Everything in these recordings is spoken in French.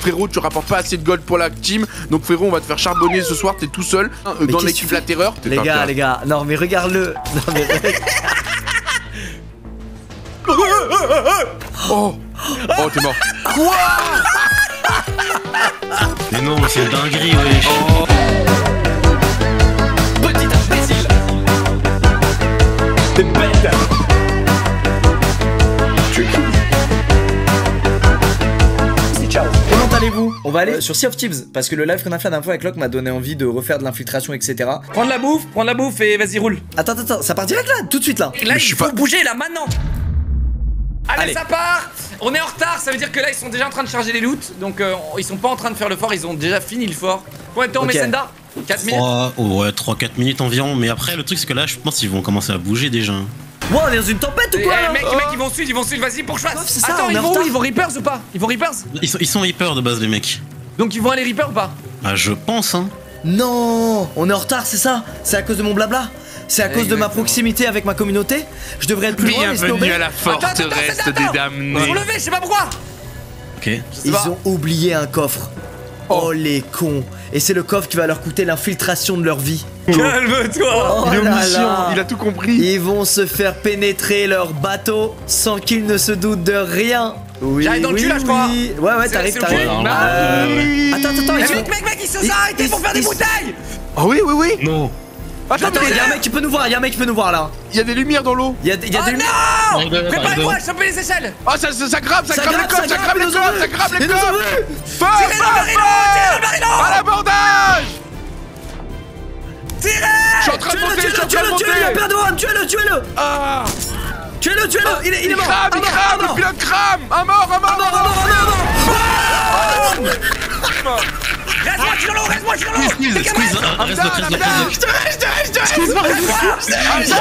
frérot, tu rapportes pas assez de gold pour la team. Donc frérot, on va te faire charbonner ce soir, t'es tout seul hein, Mais dans l'équipe La Terreur. Les gars, les gars, non mais regarde-le. Non mais Oh Oh, t'es mort. Mais non, c'est dinguerie, wesh. Petit imbécile T'es bête allez-vous On va aller sur Sea of Thieves parce que le live qu'on a fait la dernière fois avec Locke m'a donné envie de refaire de l'infiltration, etc. Prends de la bouffe, prends de la bouffe et vas-y roule Attends, attends, attends, ça part direct là, tout de suite là. Là je il faut pas- bouger là maintenant Allez, Allez. ça part On est en retard, ça veut dire que là ils sont déjà en train de charger les loots Donc euh, ils sont pas en train de faire le fort, ils ont déjà fini le fort Combien de temps on Ok. met Senda 4 minutes 3, ouais, 3-4 minutes environ. Mais après, le truc, c'est que là, je pense qu'ils vont commencer à bouger déjà. Wow, on est dans une tempête ou Eh, quoi eh, mec, mec, ils vont suivre, ils vont suivre, vas-y pour que je fasse c'est ça, Attends, on est ils en vont où. Ils vont Reapers ou pas? Ils vont Reapers? Ils sont, ils sont hyper de base, les mecs. Donc ils vont aller Reaper ou pas? Bah, je pense, hein. Non, on est en retard, c'est ça C'est à cause de mon blabla C'est à cause de ma proximité avec ma communauté Je devrais être plus loin. Bienvenue à la Attends, attends, attends, forteresse attends, des damnés. Ils sont levés, je sais pas pourquoi Ok. Ils ont oublié un coffre. Oh les cons Et c'est le coffre qui va leur coûter l'infiltration de leur vie. Calme-toi Oh Il est là omniscient, là. il a tout compris. Ils vont se faire pénétrer leur bateau sans qu'ils ne se doutent de rien. Oui, J'arrive dans le oui, cul, là, je crois. oui. Ouais, ouais, t'arrives, t'arrives. ok Bah, Euh, Attends, attends, attends, Eh. Mec, mec, mec, ils se sont arrêtés pour faire des bouteilles Ah oui, oui, oui. Non. Attends, Attends, mais il y a un mec qui peut nous voir, il y a un mec qui peut nous voir là. il y a des lumières dans l'eau. Oh des non Préparez-moi, chopez les échelles Ah, ça, ça, ça grave, ça, Ça grave les coffres, ça grappe, les coffres, ça grave les coffres. Feu, le barilo Tirez dans le barilo À l'abordage monter, je suis en tuez-le, train de tuez-le, tuez-le, monter plein de one, tuez-le, tuez-le Ah. Tuez-le, tuez-le, il est, il est mort crame, il crame, mort. le pilote crame Un mort, un mort, Un mort, un mort, Reste-moi, dans l'eau, reste-moi, dans l'eau. Squeeze, squeeze, m'aide euh, reste de Hamza, reste de Hamza. reste de- Je te reste, je te reste, je te reste. Hamza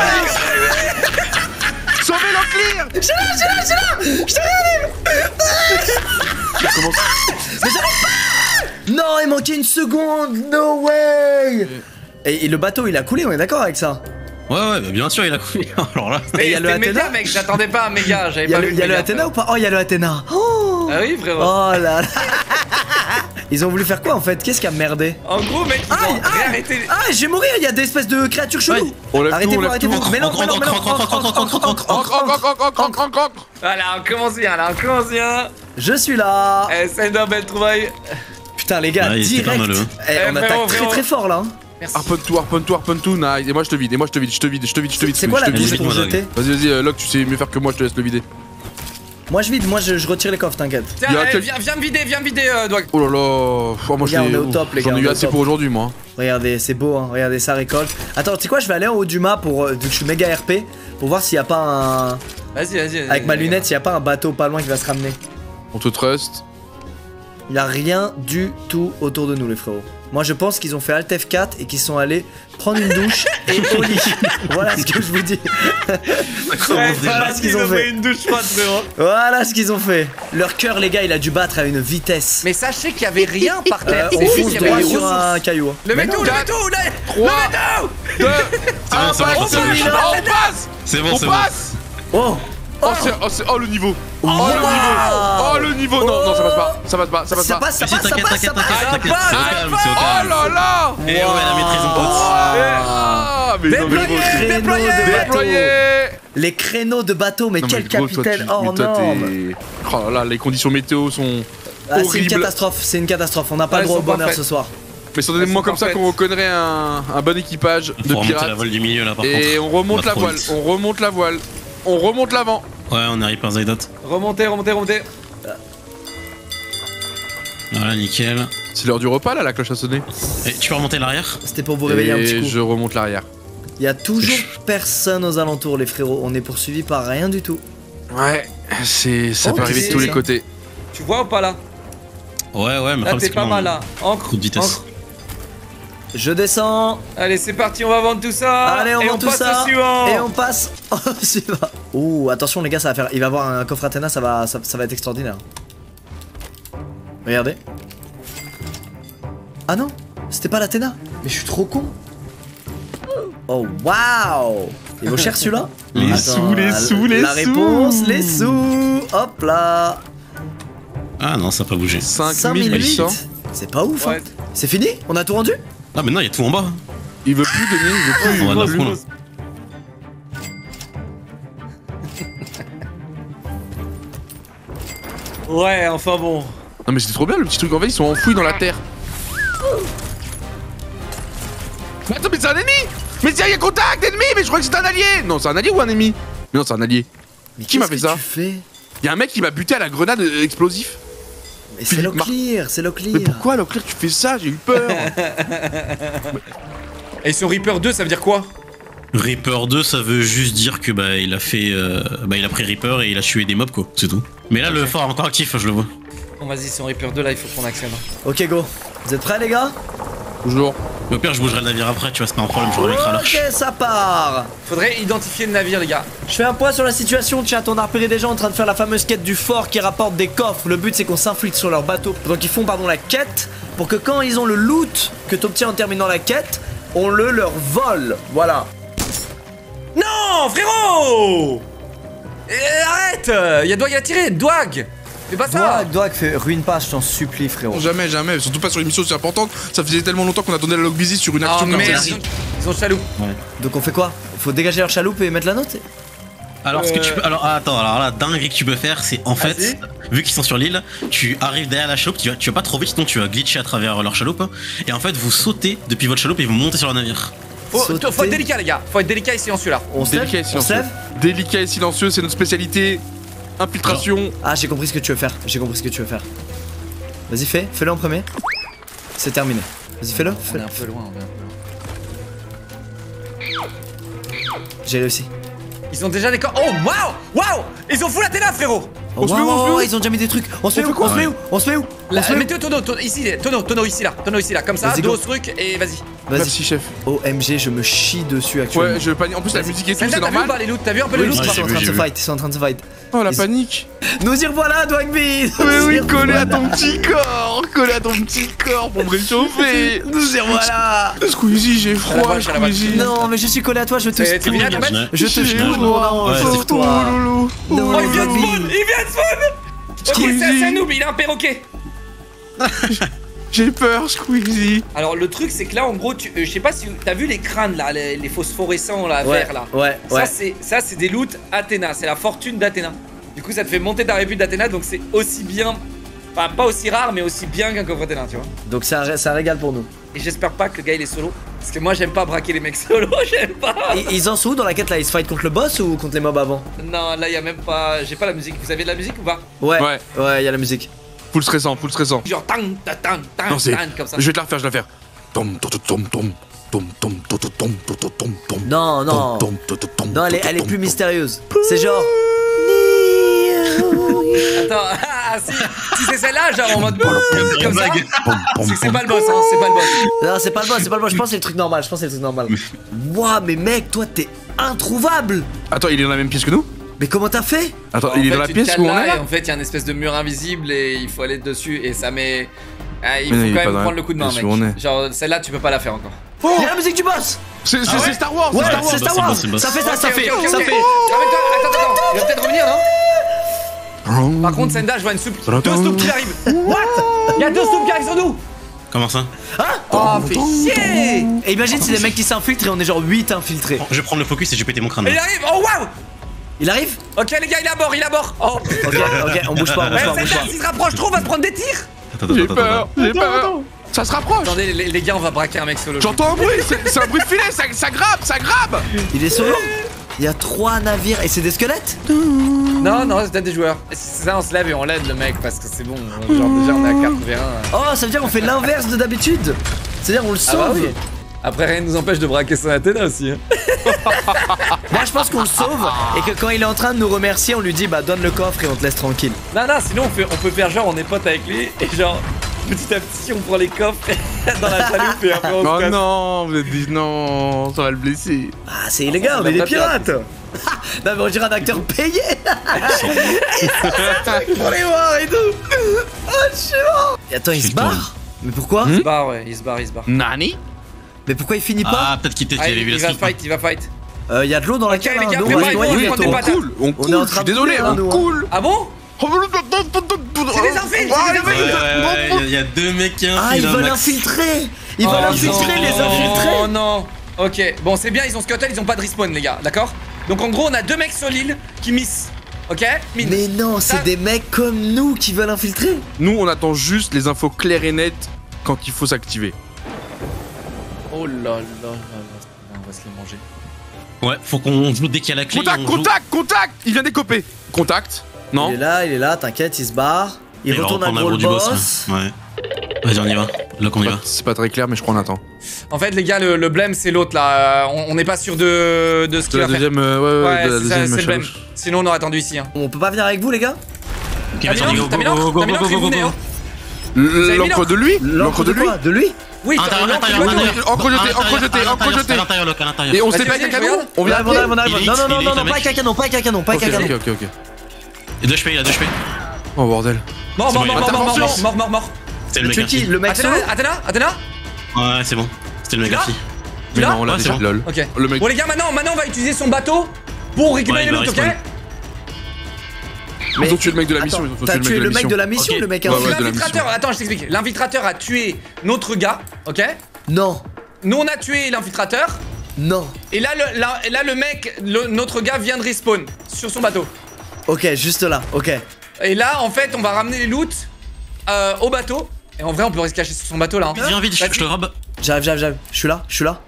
Sauvez l'enclear Je suis là, je suis là, je suis là. Je te réanime Non, il manquait une seconde. No way et, et le bateau, il a coulé, on est d'accord avec ça Ouais, ouais, bah, bien sûr, il a coupé. Alors là. Et il y a le méga, Athéna mec, j'attendais pas un méga, j'avais Il y a pas le, vu il y a le méga, Athéna ou pas Oh, il y a le Athéna Oh Ah oui, frérot Oh là là Ils ont voulu faire quoi en fait Qu'est-ce qui a merdé En gros, mec, ils Aïe, ont aïe réarrêté... Ah, je vais mourir, il y a des espèces de créatures cheloues Arrêtez-vous, arrêtez-vous. Mais non, mais non, mais non Voilà, on commence bien, là, on commence bien Je suis là Eh, Senda, belle trouvaille Putain les gars, direct. Eh, Eh, On attaque très très fort là hein. Merci Harpon tout, harpon tout, harpon tout, nice. Et moi je te vide, et moi je te vide, je te vide, je te vide, je te vide, je te vide. C'est quoi je la te vide. touche pour jeter Vas-y, vas-y, euh, Locke, tu sais mieux faire que moi, je te laisse le vider. Moi je vide, moi je, je retire les coffres, t'inquiète Tiens, eh, quel- viens, viens me vider, viens me vider, euh, Dwag Oh là là, oh, moi Les gars, je l'ai- on est au top, les J'en gars, ai on eu au assez top. pour aujourd'hui, moi. Regardez, c'est beau, hein. regardez ça récolte. Attends, tu sais quoi, je vais aller en haut du mât pour. euh, vu que je suis méga RP, pour voir s'il y a pas un. Vas-y, vas-y, vas-y. Avec ma lunette, s'il y a pas un bateau pas loin qui va se ramener. On te trust. Il y a rien du tout autour de nous, les frérots. Moi, je pense qu'ils ont fait Alt F4 et qu'ils sont allés prendre une douche et au lit. voilà ce que je vous dis. Voilà ce qu'ils ont fait. une douche froide, Voilà ce qu'ils ont fait. Leur cœur, les gars, il a dû battre à une vitesse. Mais sachez qu'il y avait rien par Euh, terre, on c'est juste fonce droit sur ressources. un caillou. hein. Le métaux, le métaux, Le métaux 2, C'est bon, c'est bon, c'est bon. On passe C'est bon, On c'est bon. passe Oh Oh, c'est- oh, c'est- oh, le niveau Oh le Wow. niveau Oh le niveau Non, non, ça passe pas, ça passe pas, ça passe Ça pas passe, ça passe, ça t'inquiète, passe, ça t'inquiète, passe. t'inquiète, t'inquiète. C'est au calme, c'est au Oh là là Et ouais, la maîtrise, mon pote. Déployez, déployez de bateau. Déployé Les créneaux de bateau, mais Non, quel mais gros, toi, capitaine tu- hors mais toi, norme Oh là là, les conditions météo sont Ah, C'est une catastrophe, c'est une catastrophe. On n'a pas le droit au bonheur ce soir. Mais c'est des moments comme ça qu'on reconnaîtrait un, un bon équipage de la pirates. voile du milieu là par Et contre. on remonte On la voile, on remonte la voile, on remonte l'avant. Ouais, on arrive par Zaidat. Remontez, remontez, remontez Voilà, nickel. C'est l'heure du repas là, la cloche a sonné. Et tu peux remonter l'arrière C'était pour vous réveiller un petit Et coup. je remonte l'arrière. Il y a toujours personne aux alentours, les frérots. On est poursuivis par rien du tout. Ouais, c'est ça Oh, peut arriver de c'est tous les ça. côtés. Tu vois ou pas là? Ouais, ouais, mais Là t'es c'est pas mal là Encre, Coup de vitesse. encre. Je descends. Allez c'est parti, on va vendre tout ça Allez, on Et vend on tout passe ça. au suivant Et on passe. Oh, suivant. Ouh, attention les gars, ça va faire. Il va avoir un coffre Athéna, ça va, ça, ça va être extraordinaire. Regardez. Ah non, c'était pas l'Athéna. Mais je suis trop con. Oh waouh Il vaut cher celui-là Les Attends, sous, les la- sous, les La sous. réponse, les sous Hop là Ah non, ça a pas bougé. 5800. C'est pas ouf, hein. C'est fini? On a tout rendu? Ah, mais non, il y a tout en bas. Il veut plus donner, il veut plus. On il va veut plus. Ouais, enfin bon. Non mais c'était trop bien le petit truc en fait ils sont enfouis dans la terre. Mais attends mais c'est un ennemi Mais tiens il y a contact ennemi mais je crois que c'est un allié Non c'est un allié ou un ennemi? Mais non c'est un allié. Mais Qui m'a fait que ça? Il y a un mec qui m'a buté à la grenade euh, explosif. Mais c'est Locklear, c'est Locklear. Mais pourquoi Leclerc tu fais ça J'ai eu peur Et son Reaper 2, ça veut dire quoi? Reaper 2, ça veut juste dire que bah il a fait, euh, bah il a pris Reaper et il a tué des mobs quoi, c'est tout. Mais là le fort est encore actif, je le vois. Bon, vas-y, son Reaper 2, là, il faut qu'on actionne. Ok, go. Vous êtes prêts, les gars? Toujours. Mais au pire je bougerai le navire après, tu vois, c'est pas un problème, je remettrai à l'arche. Ok, ça part. Faudrait identifier le navire, les gars. Je fais un point sur la situation, chat. On a repéré des gens en train de faire la fameuse quête du fort qui rapporte des coffres. Le but c'est qu'on s'inflique sur leur bateau. Donc ils font pardon la quête pour que quand ils ont le loot que tu obtiens en terminant la quête, on le leur vole. Voilà. Non, frérot Eh, Arrête Il y a Dwag à tirer, Dwag Fais pas ça fais ruine pas, je t'en supplie, frérot. Jamais, jamais. Surtout pas sur une mission aussi importante. Ça faisait tellement longtemps qu'on attendait la log busy sur une Oh action comme merde, celle-ci. ils ont, ils ont chaloupe. Donc on fait quoi? Faut dégager leur chaloupe et mettre la note Alors ce que Euh. tu peux, alors ah, attends, alors là dinguerie que tu peux faire, c'est en fait, vu qu'ils sont sur l'île, tu arrives derrière la chaloupe, tu vas, tu vas pas trop vite, sinon tu vas glitcher à travers leur chaloupe, et en fait vous sautez depuis votre chaloupe et vous montez sur le navire. Faut, Sauter. faut être délicat, les gars. Faut être délicat et silencieux là. On se lève Délicat et On se silencieux. lève Délicat et silencieux, c'est notre spécialité. Infiltration. Ah, j'ai compris ce que tu veux faire. J'ai compris ce que tu veux faire. Vas-y, fais. Fais-le en premier. C'est terminé. Vas-y, fais-le. On est un peu loin, on est un peu loin. J'ai réussi. Ils ont déjà des corps. Oh, waouh Waouh Ils ont full Athéna, frérot Oh, se met où, on se met où ils ont déjà mis des trucs. On se met On où On se met où On se met où Là, On se met où Mettez tonneau, tonneau, ici, tonneau, tonneau ici là, tonneau ici là, comme ça, dos truc et vas-y. Vas-y. Merci chef. OMG, je me chie dessus actuellement. Ouais, je panique. En plus la musique et tout, c'est t'as vu ou normal. pas les loots T'as vu un peu les Oui, loots ils sont en train de se fight, ils sont en train de se fight. Oh la Ils- panique. Nous y revoilà, Dwagby Mais oui, collé à ton petit corps. Collé à ton petit corps pour me réchauffer. Nous y revoilà Squeezie, j'ai froid. Squeezie. Non, mais je suis collé à toi, je te spoon. Je te spoon, froid. non. Oh, Oh, il vient de spawn Il vient de spawn Ok, c'est un noob, il a un perroquet J'ai peur, Squeezie. Alors le truc c'est que là en gros tu, euh, je sais pas si t'as vu les crânes là, les, les phosphorescents là, Ouais, verts là. ouais, Ça ouais. c'est ça c'est des loots Athéna, c'est la fortune d'Athéna. Du coup ça te fait monter ta répute d'Athéna donc c'est aussi bien, enfin pas aussi rare mais aussi bien qu'un coffre Athéna tu vois. Donc ça, ça régale pour nous. Et j'espère pas que le gars il est solo parce que moi j'aime pas braquer les mecs solo, j'aime pas. Ils en sont où dans la quête là? Ils se fight contre le boss ou contre les mobs avant? Non là y a même pas, j'ai pas la musique. Vous avez de la musique ou pas? Ouais, Ouais. ouais, il y a la musique. Full stressant, full stressant. Genre tang ta tang tang Non, c'est. tang comme ça. Je vais te la refaire, je vais la faire. Tom, tom, tom, tom. Non, non. Non, elle est, elle est plus mystérieuse. C'est genre. Attends, ah, si, si c'est celle-là genre en mode comme ça, c'est que c'est pom. pas le boss hein, c'est pas le boss. Non, c'est pas le boss, c'est pas le boss. Je pense que c'est le truc normal. Je pense que c'est le truc normal. Ouah, mais mec, toi, t'es introuvable. Attends, il est dans la même pièce que nous Mais comment t'as fait? Attends, En il est fait, dans la pièce où on est en fait, il y a une espèce de mur invisible et il faut aller dessus et ça met. Ah, il Mais faut non, quand même prendre le coup de main, mec. Genre, celle-là, tu peux pas la faire encore. Il y a la musique du boss C'est Ah ouais c'est Star Wars, Ouais, c'est Star Wars. Star. Ça fait ça, ça fait, ça fait Ramène-toi, attends, attends, attends, il va peut-être revenir, non? Par contre, Senda, je vois une soupe. Deux soupes qui arrivent. What? Il y a deux soupes qui arrivent sur nous. Comment ça? Oh, fais chier Et imagine, c'est des mecs qui s'infiltrent et on est genre 8 infiltrés. Je vais prendre le focus et je vais péter mon crâne. Il arrive. Oh, waouh Il arrive Ok, les gars, il est à bord, il est à bord. Oh, Ok, ok, on bouge pas, on bouge Eh, pas, on bouge Senda, pas. s'il se rapproche trop, on va se prendre des tirs. Attends, attends, J'ai peur, attends. j'ai peur. Ça se rapproche. Attendez, les, les gars, on va braquer un mec solo. J'entends un bruit, c'est c'est un bruit de filet, ça, ça grappe, ça grappe. Il est solo Il y a trois navires et c'est des squelettes Non, non, c'est peut-être des joueurs. C'est ça, on se lève et on l'aide le mec parce que c'est bon. Genre, déjà, on est à 4 v 1. Oh, ça veut dire qu'on fait l'inverse de d'habitude C'est-à-dire on le Ah bah sauve oui. Après, rien ne nous empêche de braquer son Athéna aussi. hein. Moi je pense qu'on le sauve et que quand il est en train de nous remercier, on lui dit bah donne le coffre et on te laisse tranquille. Non, non, sinon on, fait, on peut faire genre on est potes avec lui et genre petit à petit on prend les coffres dans la chaloupe et après on se Oh casse. non, vous êtes dit non, ça va le blesser. Ah c'est illégal, on est des pirates Non mais on dirait un acteur payé Pour les voir et tout Oh je suis mort Et attends il se barre Mais pourquoi Hmm Il se barre, ouais, il se barre, il se barre. Nani Mais pourquoi il finit pas Ah, peut-être qu'il était, Ah, il il, il va fight, il va fight. Euh, y a de l'eau dans la les hein, on coule, on On est désolé, hein, on hein. coule. Ah bon ouais, il y a deux mecs qui Ah, ils veulent infiltrer Ils Oh, veulent infiltrer non. les infiltrés Oh non. Ok, bon, c'est bien, ils ont Scuttle, ils ont pas de respawn, les gars, d'accord? Donc en gros, on a deux mecs sur l'île qui miss. Ok? Mine. Mais non, c'est des mecs comme nous qui veulent infiltrer Nous, on attend juste les infos claires et nettes quand il faut s'activer. Oh là là là là. On va se les manger. Ouais, faut qu'on joue dès qu'il y a la clé. Contact, on joue. contact, contact Il vient décoper. Contact Non Il est là, il est là, t'inquiète, il se barre. Il, va retourne à gros du boss. Ouais. Ouais. Vas-y, on y va. Là qu'on y va. C'est pas très clair, mais je crois qu'on attend. En fait, les gars, le, le blême, c'est l'autre là. Euh, On n'est pas sûr de, de ce qu'il va faire. deuxième, euh, ouais, ouais, Ouais, de la c'est ça, deuxième c'est le blême. Sinon, on aurait attendu ici. Hein. On peut pas venir avec vous, les gars? Ok, T'as mis vas-y, on y va. l'encre, t'as mis Go, go, l'encre, go, t'as mis go, l'encre go, go, go. hein. de lui? L'encre de lui? De lui? L'intérieur, jetée. À l'intérieur, Locke, à l'intérieur. Et on sait pas avec un canon. On vient on arrive, on arrive. Il Non, non, il non, non, pas avec un canon, pas avec un canon, pas avec Ok, un canon. ok, ok, ok. Et 2 HP, il a 2 HP. Oh bordel. Mort, mort, mort, il mort, mort, mort, mort, mort, mort. C'est le mec qui. Le mec Athéna, solo Athéna, Athéna Ouais, c'est bon. C'était le mec fille. Mais non, on l'a déjà, lol. Bon, les gars, maintenant, maintenant, on va utiliser son bateau pour récupérer le il loot, ok respawn. Ils ont tué le mec de la mission. Attends, Ils ont T'as tué le mec de la mission. le mec L'infiltrateur, attends, je t'explique. L'infiltrateur a tué notre gars, ok Non, Nous, on a tué l'infiltrateur. non. Et là, le, là, et là, le mec, le- notre gars vient de respawn sur son bateau. Ok, juste là, ok. Et là, en fait, on va ramener les loots euh, au bateau. Et en vrai, on peut se cacher sur son bateau là. hein. Vite, viens vite, je je te robe. J'arrive, j'arrive, j'arrive. Je suis là, je suis là.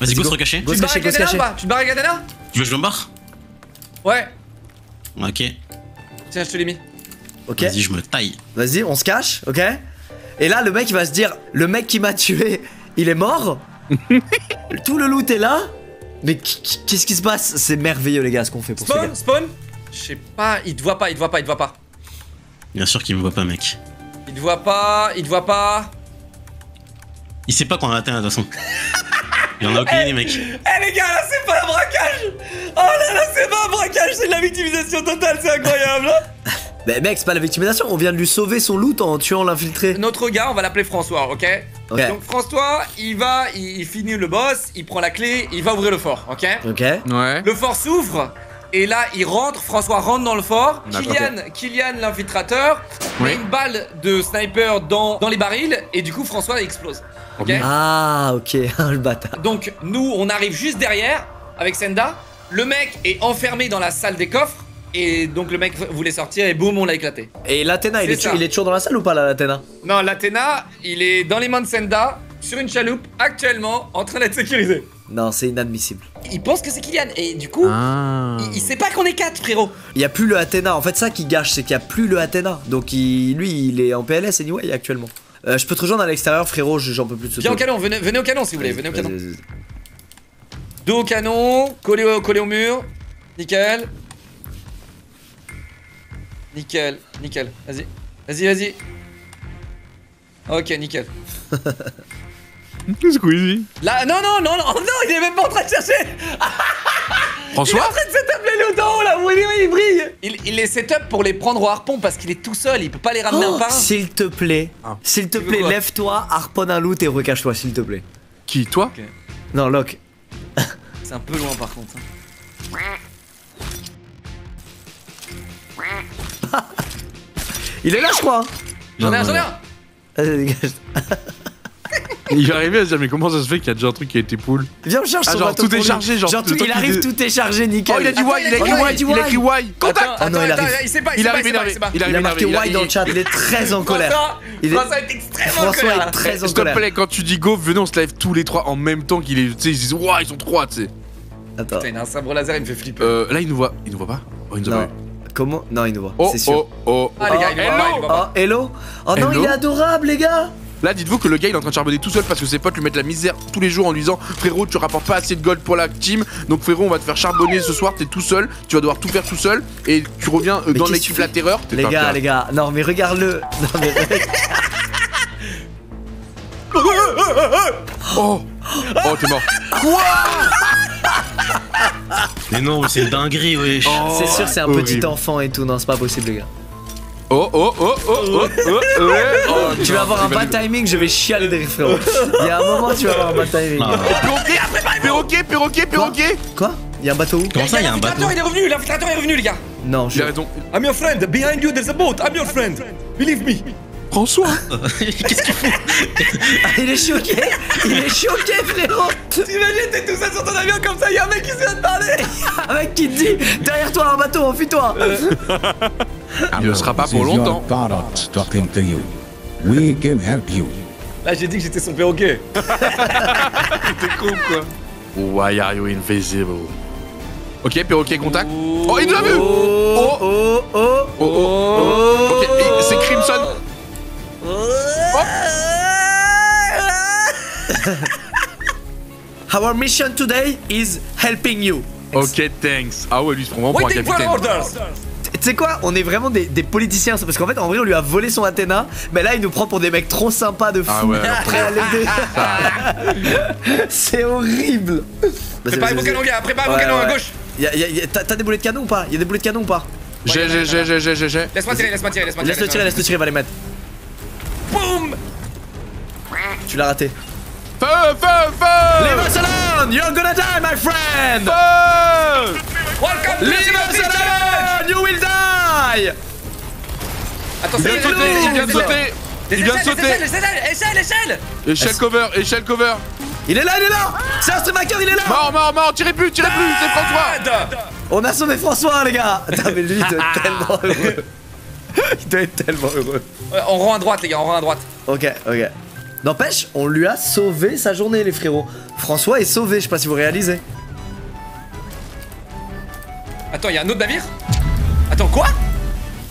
Vas-y, go go. se recacher. Go Tu se te barres cacher, avec pas Tu te barres avec Athéna Tu veux que je me barre? Ouais. Ok. Tiens, je te l'ai mis. Ok, Vas-y, je me taille. vas-y, on se cache, ok Et là, le mec, il va se dire Le mec qui m'a tué, il est mort Tout le loot est là Mais qu- qu- qu'est-ce qui se passe? C'est merveilleux, les gars, ce qu'on fait pour ce gars. Spawn, spawn. Je sais pas, il te voit pas, il te voit pas, il te voit pas. Bien sûr qu'il me voit pas, mec. Il te voit pas, il te voit pas. Il sait pas qu'on a atteint de toute façon. Il en a aucune idée, mec. Eh les gars, là c'est pas un braquage Oh là là, c'est pas un braquage, c'est de la victimisation totale, c'est incroyable hein. Mais mec, c'est pas la victimisation, on vient de lui sauver son loot en tuant l'infiltré. Notre gars, on va l'appeler François, ok? Ok. Donc François, il va, il, il finit le boss, il prend la clé, il va ouvrir le fort, ok? Ok. Ouais. Le fort s'ouvre, et là il rentre, François rentre dans le fort. Kylian, Kylian l'infiltrateur, met Oui. une balle de sniper dans, dans les barils, et du coup François explose. Ah, ok, le bâtard. Donc nous, on arrive juste derrière avec Senda. Le mec est enfermé dans la salle des coffres. Et donc le mec voulait sortir et boum, on l'a éclaté. Et l'Athéna, il, il est toujours dans la salle ou pas là, l'Athéna? Non, l'Athéna, il est dans les mains de Senda, sur une chaloupe, actuellement, en train d'être sécurisé. Non, c'est inadmissible. Il pense que c'est Kylian. Et du coup, Ah. il, il sait pas qu'on est quatre, frérot. Il y a plus le Athéna. En fait, ça qui gâche, c'est qu'il y a plus le Athéna. Donc il- lui, il est en PLS anyway actuellement. Euh, je peux te rejoindre à l'extérieur, frérot. je- J'en peux plus de ce Viens au canon, venez, venez au canon si vous voulez, venez au canon. Dos au canon, collé au, collé au mur. Nickel. Nickel, nickel. Vas-y, vas-y, vas-y. Ok, nickel. Squeezie. Là, non, non, non, non, non, il est même pas en train de chercher. Il est François en train de setup les là, vous voyez, il brille. Il, il les setup pour les prendre au harpon parce qu'il est tout seul, il peut pas les ramener Oh, un par un. s'il te plaît, Ah. s'il te Tu plaît, lève-toi, harponne un loot et recache-toi, s'il te plaît. Qui Toi Non, Locke. C'est un peu loin par contre. hein. Il est là, je crois. J'en ai un, j'en ai un. Il est arrivé à se dire, mais comment ça se fait qu'il y a déjà un truc qui a été pull Viens, on cherche Ah, son genre, bateau tout est chargé, genre, tout- il arrive, est- tout est chargé, nickel. Oh, il a dit why, il a dit écrit why, why, il a écrit why Contact Attends, Ah non, attends, il attends, arrive. il sait pas, il arrive, il a marqué why dans le chat, il est très en colère. François, Il est- François extrêmement en François colère. est très en S'il te colère. plaît, quand tu dis go, venez, on se lève tous les trois en même temps qu'il est. Tu sais, ils se disent, ouah, ils sont trois, tu sais. Attends. Putain, il a un sabre laser, il me fait flipper. Euh, là, il nous voit. Il nous voit pas Oh, il nous a. Comment? Non, il nous voit, Oh, c'est sûr. oh, oh. Ah, les gars, il nous voit pas, il nous voit Oh, hello? Oh non, Hello il est adorable, les gars Là, dites-vous que le gars il est en train de charbonner tout seul parce que ses potes lui mettent la misère tous les jours en lui disant Frérot, tu rapportes pas assez de gold pour la team, donc frérot, on va te faire charbonner ce soir, t'es tout seul, tu vas devoir tout faire tout seul et tu reviens euh, dans l'équipe La Terreur. t'es Les gars, les gars, non mais regarde-le Non mais Oh Oh, t'es mort. Mais non, c'est dinguerie, wesh. c'est sûr c'est un horrible. petit enfant et tout, non c'est pas possible les gars. Oh, oh, oh, oh, oh, oh, ouais. Oh, Tu vas avoir un bad timing, je vais chialer derrière frérot. Il y a un moment tu vas avoir un bad timing. Perroquet, perroquet, perroquet, perroquet. Quoi Il y a un bateau où Comment ça, il y a un bateau L'infiltrateur, il est revenu, l'infiltrateur est revenu, les gars. Non, Il je. a raison. I'm your friend. Behind you, there's a boat. I'm your friend. Believe me. François Qu'est-ce qu'il fout Ah, il est choqué Il est choqué, frérot T'imagines, t'es tout seul sur ton avion comme ça, y'a un mec qui se vient de parler. Un mec qui te dit Derrière toi, un bateau, enfuis-toi Il ne sera pas pour longtemps. We can help you. Là, j'ai dit que j'étais son perroquet. T'es con quoi. Why are you invisible? Ok, perroquet contact. Oh, il nous a vu Oh, oh, oh Oh, oh, oh. Our mission today is helping you. Ok, thanks. Ah ouais, lui, il se prend vraiment pour un Waiting for capitaine. orders. Tu sais quoi On est vraiment des, des politiciens, parce qu'en fait, en vrai, on lui a volé son Athéna, mais là, il nous prend pour des mecs trop sympas de fou, Ah ouais, prêts à l'aider. C'est horrible. Préparez vos canons, gars. Préparez vos Ouais, canons à gauche. T'as des boulets de canon ou pas? Y'a des boulets de canon ou pas? J'ai, j'ai, j'ai, j'ai, j'ai, j'ai, j'ai. Laisse-moi tirer, laisse-moi tirer, laisse-moi tirer. Laisse-le tirer, laisse-le tirer, va les mettre. Boum. Tu l'as raté. Feu, feu, feu! Leave us alone You're gonna die, my friend! Feu! Welcome to Leave us alone You will die! Attends, Il vient sauter, il vient de sauter. Il vient de sauter. Échelle, échelle Échelle cover, échelle cover. Il est là, il est là! C'est un streamaker, il est là! Mort, mort, mort, tirez plus, tirez plus, c'est François. On a sauvé François, les gars! Putain, mais lui, il doit être tellement heureux. Il doit être tellement heureux. Ouais, On rend à droite, les gars, on rend à droite. Ok, ok. N'empêche, on lui a sauvé sa journée, les frérots. François est sauvé, je sais pas si vous réalisez. Attends, il y a un autre navire? Attends, quoi?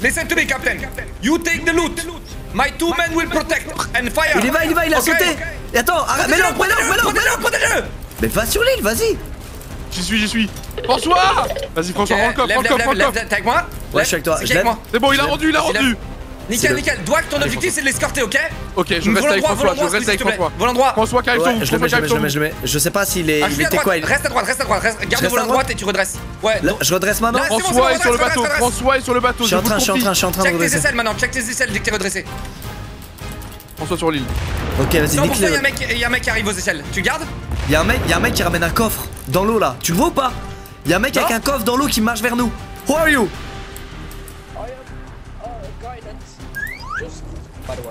Listen to me, Captain. You take the loot. My two men will protect and fire. Il y va, il y va, il a Ok, sauté. Ok. Et attends, arrête, mais non, mais non, mais va sur l'île, vas-y. J'y suis, j'y suis. François! Vas-y, François, prends le coffre, prends le coffre, prends le coffre. t'es avec moi? Ouais, je suis avec toi, C'est je qui avec lève. moi? C'est bon, il a rendu, il a rendu Nickel, nickel. Doigt, ton objectif c'est de l'escorter, ok Ok, je reste avec droit, François, je droit, reste avec. François Volant droit. François, je le mets, je François, le calme mets, je le mets, son je le mets. Je sais pas s'il est. Je Il était droite. quoi il... Reste à droite, reste à droite. reste- Garde reste le à volant à droite droite et tu redresses. Ouais. Je redresse maintenant François est sur le bateau. François est sur le bateau, Je suis je en vous train, je suis en train, je suis en train de Check tes redresser. aisselles maintenant, check tes aisselles dès que t'es redressé. François sur l'île. Ok, vas-y, Non, pour ça, il y a nique-le. un mec- il y a un mec qui arrive aux aisselles. Tu gardes Il y a un mec, il y a un mec qui ramène un coffre dans l'eau là. Tu le vois ou pas? Il y a un mec avec un coffre dans l'eau qui marche vers nous. Who are you?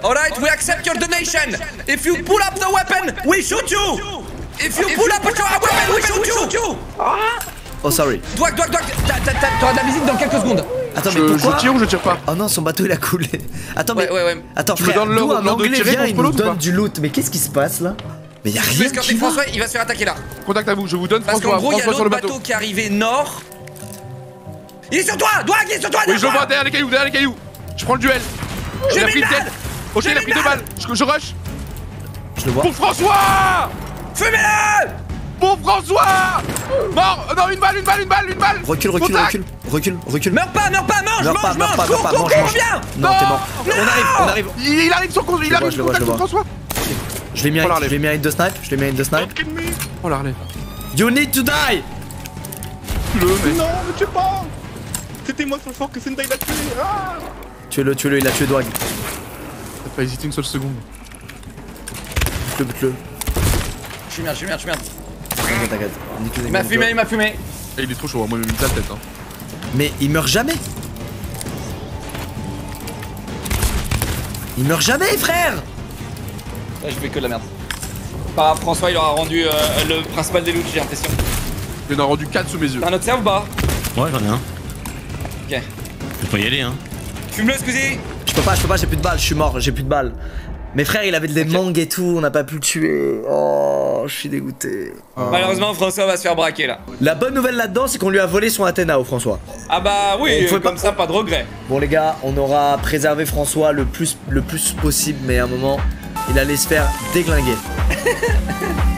Alright, we accept your donation. If you pull up the weapon, we shoot you. If you pull up your weapon, we shoot you. Oh sorry. Doig, doig, doig. T'auras de la musique dans quelques secondes. Attends, mais Je, pourquoi je tire ou je tire pas Oh non, son bateau il a coulé. Attends, mais. Ouais, ouais, ouais. Attends, Tu me frère, d'où un anglais vient, il nous donne du loot. Mais qu'est-ce qui se passe là Mais y a Je vais rien qui va. François, il va se faire attaquer là. Contact à vous, je vous donne Parce qu'en François, gros, il y a l'autre bateau qui est arrivé nord. Il est sur toi Doig, il est sur toi Oui, je vois derrière les cailloux, derrière les cailloux Je prends le duel J'ai pris une tête Ok, J'ai il a pris deux balles Je, je rush Je le vois. Pour François Fumez-le Pour François Mort Euh, Non, une balle, une balle, une balle, une balle Recule, recule, Contact recule, recule, recule. Meurs pas, meurs pas, mange, Meurs mange, pas, meurs mange pas, Cours, pas, cours, mange, cours, mange. Non, t'es mort. On arrive, on arrive. Il, il arrive sur con- il arrive je le vois, contact je le sur François Je l'ai mis, Oh, je l'ai mis de snipe. Je l'ai mis de snipe. Oh l'Harley You need to die. Le mais Non, ne tuez pas C'était moi sur le fort que Sendai l'a tué ah Tuez-le, tuez-le, il a tué Dwag. Pas hésité une seule seconde Bute-le, bute-le. Je suis bien, je suis bien, je suis bien. T'inquiète, Il m'a fumé, il m'a fumé. Et il est trop chaud, moi il m'a mis la tête hein. Mais il meurt jamais. Il meurt jamais, frère. Là, je fais que de la merde. Pas grave, François, il aura rendu euh, le principal des loots, j'ai l'impression. Il en a rendu 4 sous mes yeux T'as un autre serve ou pas? Ouais, j'en ai un. Ok. Je peux y aller, hein. Fume-le, Squeezie peux pas, je peux pas, j'ai plus de balles, je suis mort, j'ai plus de balles. Mais frère, il avait des mangues et tout, on n'a pas pu le tuer. Oh, je suis dégoûté. Malheureusement, François va se faire braquer là. La bonne nouvelle là-dedans, c'est qu'on lui a volé son Athéna au François. Ah bah oui, On euh, comme pas- ça, pas de regret. Bon les gars, on aura préservé François le plus, le plus possible, mais à un moment, il allait se faire déglinguer.